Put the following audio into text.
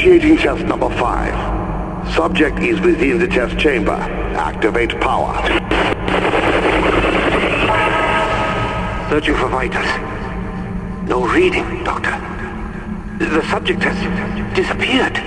test number five. Subject is within the test chamber. Activate power. Searching for vitals. No reading, Doctor. The subject has disappeared.